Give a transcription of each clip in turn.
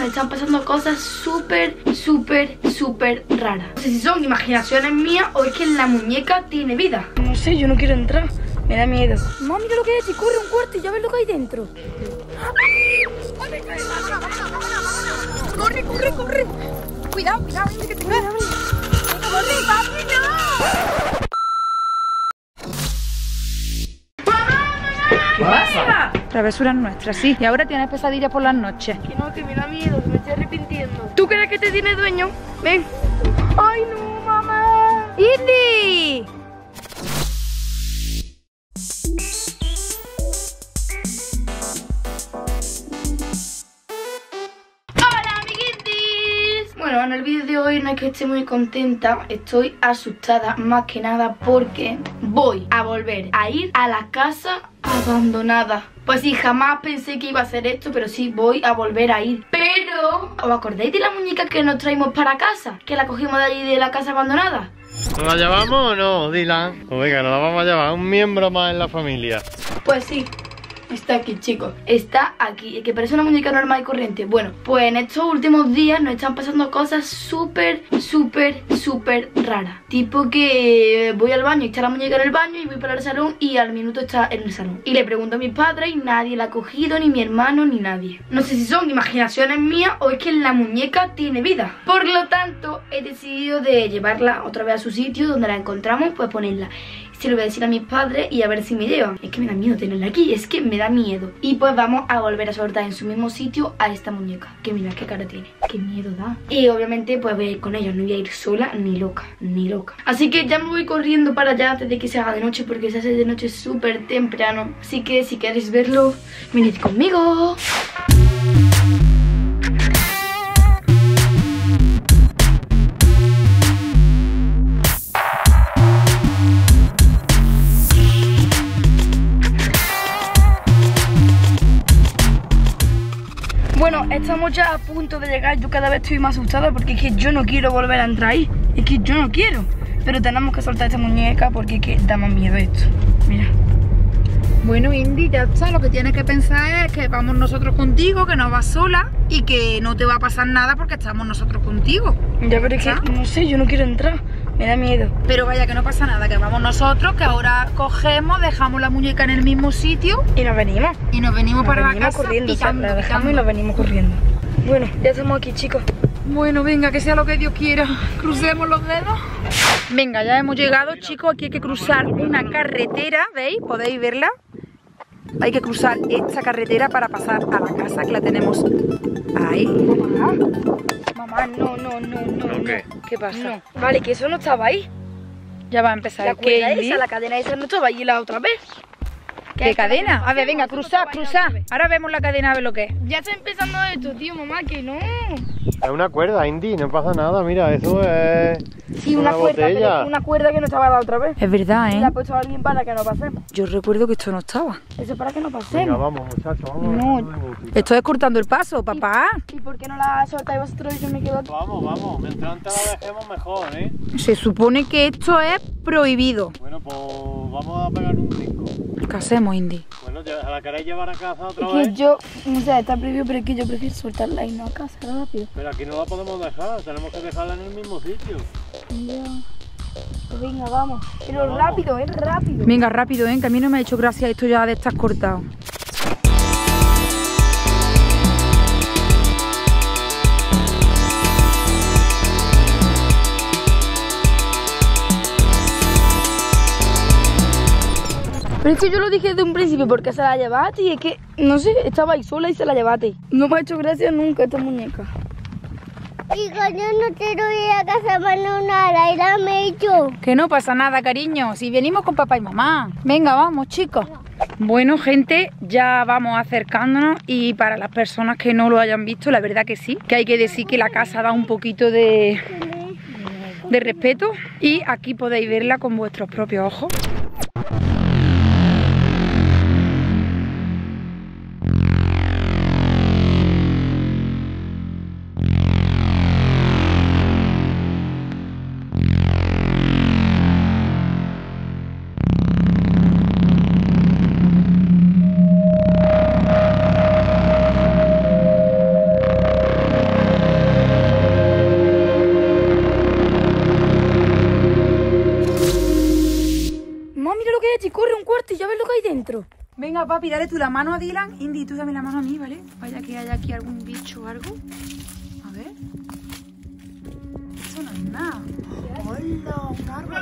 nos están pasando cosas súper, súper, súper raras. No sé si son imaginaciones mías o es que la muñeca tiene vida. No sé, yo no quiero entrar. Me da miedo. Mamá, mira lo que es y corre un cuarto y ya ves lo que hay dentro. Corre, corre, corre. Cuidado, cuidado, que te Travesuras nuestras, sí. Y ahora tienes pesadillas por las noches. Que no, que me da miedo, que me estoy arrepintiendo. ¿Tú crees que te tiene dueño? Ven. Ay, no, mamá. ¡Indy! Bueno, en el vídeo de hoy no es que esté muy contenta, estoy asustada más que nada porque voy a volver a ir a la casa abandonada. Pues sí, jamás pensé que iba a hacer esto, pero sí voy a volver a ir. Pero, ¿os acordáis de la muñeca que nos traímos para casa? Que la cogimos de allí de la casa abandonada. ¿Nos la llevamos o no, Dylan? Pues venga, nos la vamos a llevar, un miembro más en la familia. Pues sí, está aquí, chicos. Está aquí, que parece una muñeca normal y corriente. Bueno, pues en estos últimos días nos están pasando cosas súper, súper, súper raras. Tipo que voy al baño y está la muñeca en el baño y voy para el salón y al minuto está en el salón. Y le pregunto a mis padres y nadie la ha cogido, ni mi hermano, ni nadie. No sé si son imaginaciones mías o es que la muñeca tiene vida. Por lo tanto, he decidido de llevarla otra vez a su sitio donde la encontramos, pues ponerla. Se lo voy a decir a mis padres y a ver si me llevan. Es que me da miedo tenerla aquí, es que me da miedo. Y pues vamos a volver a soltar en su mismo sitio a esta muñeca. Que mira qué cara tiene, qué miedo da. Y obviamente pues voy a ir con ellos, no voy a ir sola ni loca, ni loca. Así que ya me voy corriendo para allá antes de que se haga de noche porque se hace de noche súper temprano. Así que si queréis verlo, venid conmigo. Bueno, estamos ya a punto de llegar. Yo cada vez estoy más asustada porque es que yo no quiero volver a entrar ahí. Es que yo no quiero. Pero tenemos que soltar esta muñeca porque es que da más miedo esto. Mira. Bueno, Indy, ya está. Lo que tienes que pensar es que vamos nosotros contigo, que no vas sola y que no te va a pasar nada porque estamos nosotros contigo. Ya, pero es que no sé, yo no quiero entrar. Me da miedo. Pero vaya, que no pasa nada, que vamos nosotros, que ahora cogemos, dejamos la muñeca en el mismo sitio Y nos venimos. y nos venimos Nos para venimos la casa corriendo. o sea, picando, la dejamos y nos venimos corriendo. Bueno, ya estamos aquí, chicos. Bueno, venga, que sea lo que Dios quiera. Crucemos los dedos. Venga, ya hemos llegado, chicos. Aquí hay que cruzar una carretera, ¿veis? ¿Podéis verla? Hay que cruzar esta carretera para pasar a la casa que la tenemos ahí. Mamá, no, no, no, no. ¿No qué? ¿Qué pasa? no. Vale, que eso no estaba ahí. Ya va a empezar La cuerda esa, la cadena esa no estaba allí la otra vez. ¿Qué cadena? A ver, venga, cruzar, cruzar. Ahora vemos la cadena a ver lo que es. Ya está empezando esto, tío, mamá, que no. Es una cuerda, Indy, no pasa nada, mira, eso es... Sí, una, cuerda, botella. es una cuerda que no estaba la otra vez. Es verdad, Y ¿eh? la ha puesto alguien para que no pasemos. Yo recuerdo que esto no estaba. Eso es para que no Venga, pasemos. vamos, muchachos, vamos. No. música. Estoy escortando el paso, papá. ¿Y por qué no la soltáis vosotros y yo me quedo aquí? Vamos, vamos, mientras antes la dejemos mejor, ¿eh? Se supone que esto es prohibido. Bueno, pues vamos a pegar un brinco. ¿Qué hacemos, Indy? Bueno, ¿ya- ¿la queréis llevar a casa otra Es vez? que yo, o sea, está prohibido, pero es que yo prefiero soltarla y no a casa, rápido. Pero aquí no la podemos dejar, tenemos que dejarla en el mismo sitio. Ya. Pues venga, vamos. Pero Vamos. rápido, es rápido. Venga, rápido, ¿eh? Que a mí no me ha hecho gracia esto ya de estar cortado. Pero es que yo lo dije desde un principio porque se la llevaste y es que, no sé, estaba ahí sola y se la llevaste. No me ha hecho gracia nunca esta muñeca. Hijo, yo no quiero ir a casa y la me he hecho. Que no pasa nada, cariño. Si venimos con papá y mamá. Venga, vamos, chicos. Bueno, gente, ya vamos acercándonos y para las personas que no lo hayan visto, la verdad que sí, que hay que decir que la casa da un poquito de, de respeto y aquí podéis verla con vuestros propios ojos. Dentro. Venga, papi, dale tú la mano a Dylan. Indy, tú dame la mano a mí, ¿vale? Vaya que haya aquí algún bicho o algo. A ver. Eso no es nada. ¡Hola! Un árbol.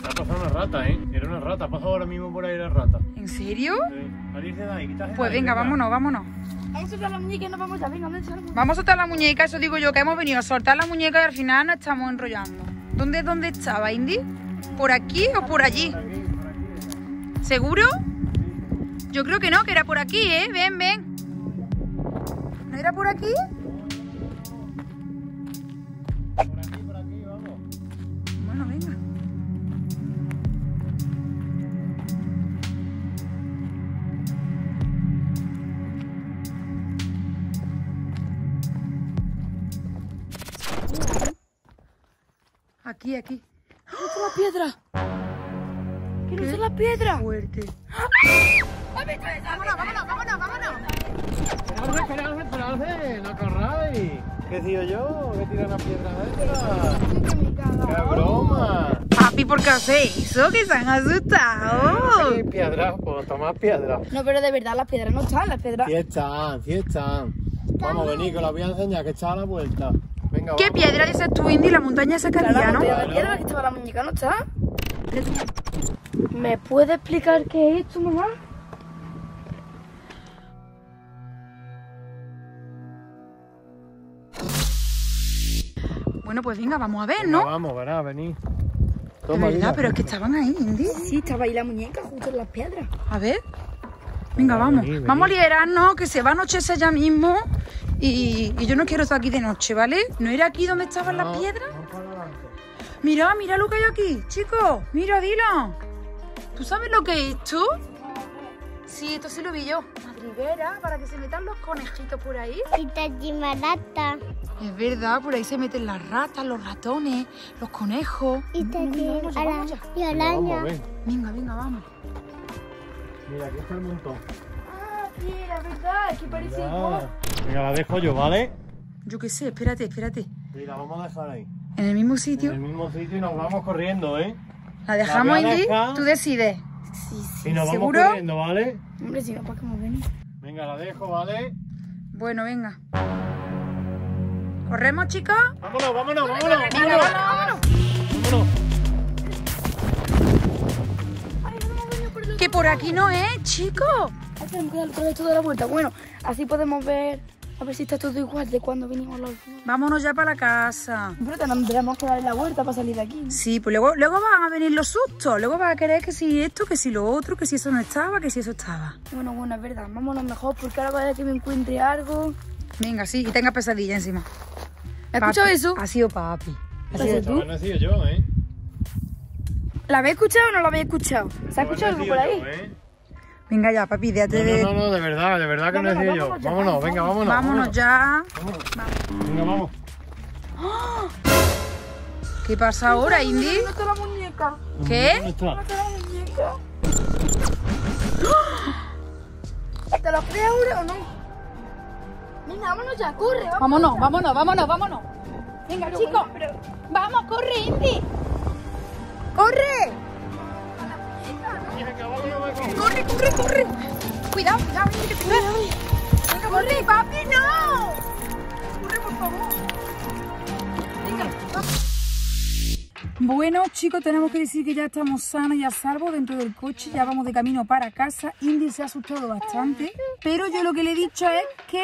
Se ha pasado una rata, ¿eh? Era una rata. Ha pasado ahora mismo por ahí la rata. ¿En serio? Sí. De ahí, Pues ahí, venga, vámonos, vámonos. Vamos a soltar la muñeca y nos vamos ya. Venga, ¿dónde está la muñeca? Vamos a soltar la muñeca, eso digo yo, que hemos venido a soltar la muñeca y al final nos estamos enrollando. ¿Dónde, dónde estaba, Indy? ¿Por aquí o por allí? ¿Seguro? Yo creo que no, que era por aquí, ¿eh? Ven, ven. ¿No era por aquí? Por aquí, por aquí, vamos. Bueno, venga. Aquí, aquí. ¿Dónde está la piedra? ¿Qué no está la piedra? Fuerte. Vámonos, vámonos, vámonos, vámonos. Esperadse, esperadse. No corráis. ¿Qué digo yo? Que tira una piedra extra. ¡Qué broma! Papi, ¿por qué hacéis eso? Que se han asustado. ¡Qué piedra! Pues toma piedra. No, pero de verdad las piedras no están, las piedras. Sí están, sí están. Vamos, vení, que os la voy a enseñar, que está a la vuelta. Venga, ¿Qué vamos. piedra dices tú, Indy? La montaña esa que Claro, había, la ¿no? piedra de piedra que estaba la muñeca no está. ¿Me puede explicar qué es esto, mamá? Bueno, pues venga, vamos a ver, Venga, ¿no? Vamos, verá, vení. De Toma, verdad, pero es que estaban ahí, Indy. Sí, estaba ahí la muñeca justo en las piedras. A ver. Venga, vamos. vení, vení. Vamos a liberarnos, que se va a anochecer ya mismo. Y, y yo no quiero estar aquí de noche, ¿vale? ¿No era aquí donde estaban las piedras? para. Mira, mira lo que hay aquí, chicos. Mira, Dylan. ¿Tú sabes lo que es esto? Sí, esto sí lo vi yo. Madriguera, para que se metan los conejitos por ahí. Y tachimarata. Es verdad, por ahí se meten las ratas, los ratones, los conejos. Y vamos ya, vamos ya. y Venga, araña. Vamos, ven. Venga, venga, vamos. Mira, aquí está el montón. Ah, piedra, ¿verdad? Es que parece Ah, Venga, la dejo yo, ¿vale? Yo qué sé, espérate, espérate. Y la vamos a dejar ahí. En el mismo En sitio. el mismo sitio y nos vamos corriendo, ¿eh? La dejamos, voy a Indy. dejar. Tú decides. Sí, sí. Y nos vamos ¿Seguro? corriendo, ¿vale? Hombre, si no, ¿para qué hemos venido? Venga, la dejo, ¿vale? Bueno, venga. ¿Corremos, chicos? Vámonos, vámonos, vámonos, vámonos. Venga, vámonos. Vámonos. Que por aquí no es, chicos. Ay, tenemos que dar toda la vuelta. Bueno, así podemos ver, a ver si está todo igual de cuando vinimos vez. Vámonos ya para la casa. Pero tenemos tenemos que dar la vuelta para salir de aquí. ¿no? Sí, pues luego, luego van a venir los sustos. Luego vas a querer que si esto, que si lo otro, que si eso no estaba, que si eso estaba. Bueno, bueno, es verdad. Vámonos mejor porque ahora vez que me encuentre algo. Venga, sí, y tenga pesadilla encima. ¿Has escuchado eso? Ha sido papi. ¿Lo has tú? No he sido yo, ¿eh? ¿La habéis escuchado o no la habéis escuchado? ¿Se ha escuchado algo sido por ahí? yo, ¿eh? Venga ya, papi, déjate de... No, no, no, de verdad, de verdad que no Vámonos, sido yo. vámonos ya, Vámonos, venga, vámonos. Vámonos ya. Vámonos. Venga, vamos. ¿Qué pasa ahora, Indy? ¿Dónde está la muñeca? ¿Qué? ¿Dónde está? ¿Dónde está la muñeca? ¿Te lo crees ahora o no? Venga, vámonos ya, corre, vamos. Vámonos, vámonos, vámonos, vámonos. Venga, chicos. pero- Vamos, corre, Indy. ¡Corre! ¡Corre, corre! Cuidado, cuidado, que te corre, papi, no. Bueno, chicos, tenemos que decir que ya estamos sanos y a salvo dentro del coche. Ya vamos de camino para casa. Indy se ha asustado bastante. Pero yo lo que le he dicho es que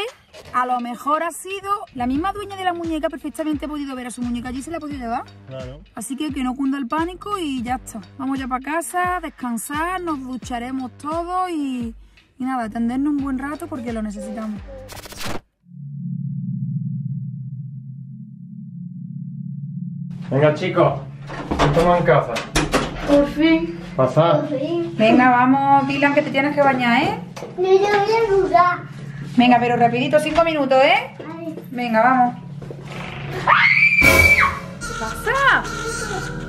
a lo mejor ha sido la misma dueña de la muñeca. Perfectamente ha podido ver a su muñeca allí y se la ha podido llevar. Claro. Así que que no cunda el pánico y ya está. Vamos ya para casa, descansar, nos ducharemos todos y, y nada, atendernos un buen rato porque lo necesitamos. Venga, chicos. Toma en casa. Por fin. Pasad. Venga, vamos, Dylan, que te tienes que bañar, ¿eh? No, yo voy a jugar. Venga, pero rapidito, cinco minutos, ¿eh? Vale. Venga, vamos. ¿Qué pasa?